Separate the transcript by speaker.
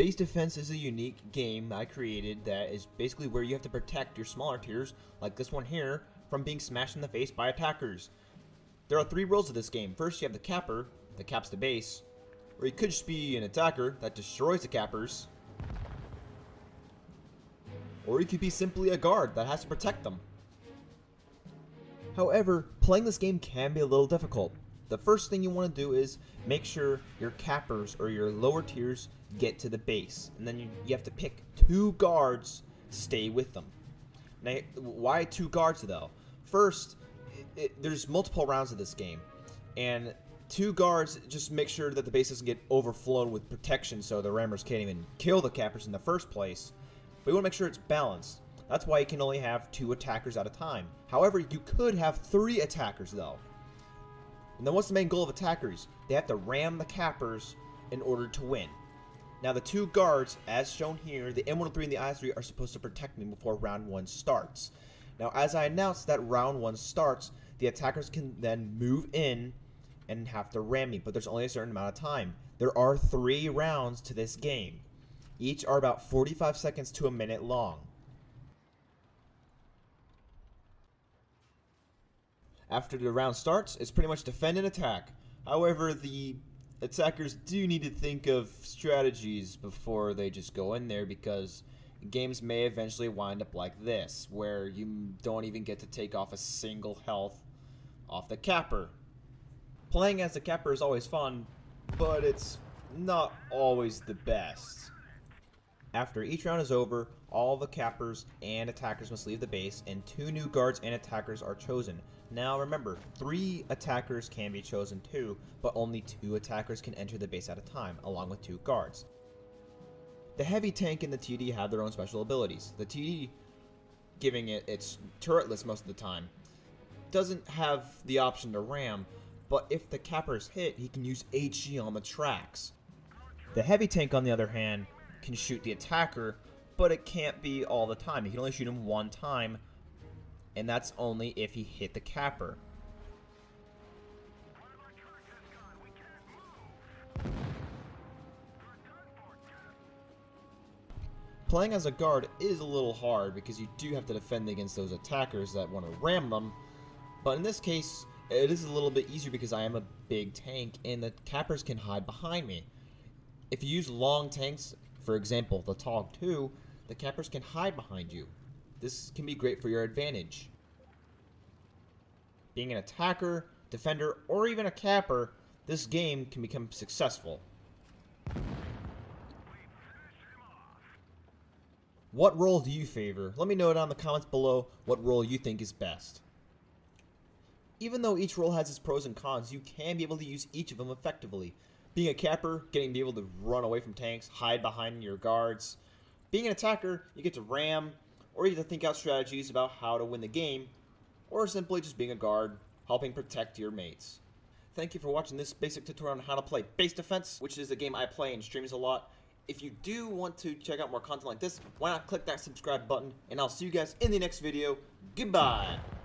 Speaker 1: Base Defense is a unique game I created that is basically where you have to protect your smaller tiers, like this one here, from being smashed in the face by attackers. There are three roles of this game. First, you have the capper, that caps the base, or you could just be an attacker that destroys the cappers, or you could be simply a guard that has to protect them. However, playing this game can be a little difficult. The first thing you want to do is make sure your cappers or your lower tiers get to the base, and then you, you have to pick two guards to stay with them. Now, why two guards though? First, it, it, there's multiple rounds of this game, and two guards just make sure that the base doesn't get overflown with protection so the rammers can't even kill the cappers in the first place. But you want to make sure it's balanced. That's why you can only have two attackers at a time. However, you could have three attackers though. And then what's the main goal of attackers? They have to ram the cappers in order to win. Now the two guards, as shown here, the M103 and the I3 are supposed to protect me before round 1 starts. Now as I announced that round 1 starts, the attackers can then move in and have to ram me, but there's only a certain amount of time. There are three rounds to this game. Each are about 45 seconds to a minute long. After the round starts, it's pretty much defend and attack. However, the attackers do need to think of strategies before they just go in there because games may eventually wind up like this, where you don't even get to take off a single health off the capper. Playing as the capper is always fun, but it's not always the best. After each round is over, all the cappers and attackers must leave the base, and two new guards and attackers are chosen. Now remember, three attackers can be chosen too, but only two attackers can enter the base at a time, along with two guards. The heavy tank and the TD have their own special abilities. The TD, giving it its turretless most of the time, doesn't have the option to ram, but if the capper is hit, he can use HE on the tracks. The heavy tank, on the other hand, can shoot the attacker, but it can't be all the time. You can only shoot him one time, and that's only if he hit the capper. Playing as a guard is a little hard because you do have to defend against those attackers that want to ram them, but in this case, it is a little bit easier because I am a big tank and the cappers can hide behind me. If you use long tanks, for example, the Tog 2, the cappers can hide behind you. This can be great for your advantage. Being an attacker, defender, or even a capper, this game can become successful. What role do you favor? Let me know down in the comments below what role you think is best. Even though each role has its pros and cons, you can be able to use each of them effectively. Being a capper, getting to be able to run away from tanks, hide behind your guards. Being an attacker, you get to ram, or you get to think out strategies about how to win the game, or simply just being a guard, helping protect your mates. Thank you for watching this basic tutorial on how to play Base Defense, which is a game I play and streams a lot. If you do want to check out more content like this, why not click that subscribe button, and I'll see you guys in the next video. Goodbye!